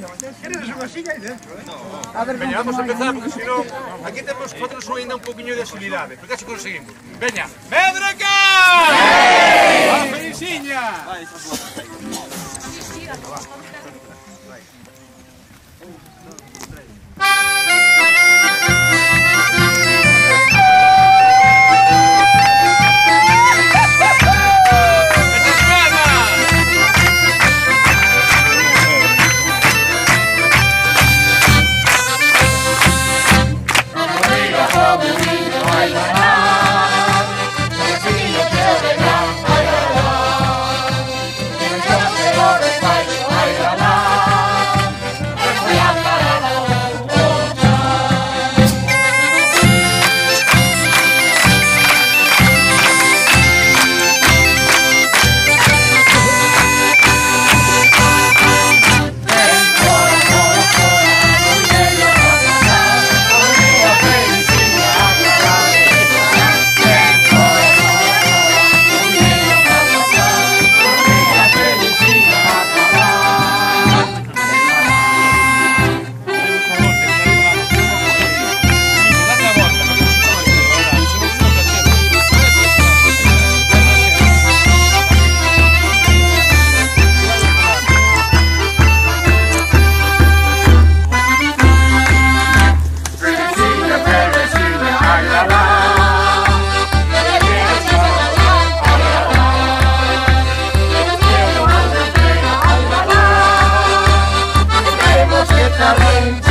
Eh? A ver, Veña, vamos a empezar, porque senón aquí temos fotos outros ainda un poquinho de agilidade. Porque se conseguimos. Veña, Medreca! A Felixiña! Vai, esa está bien.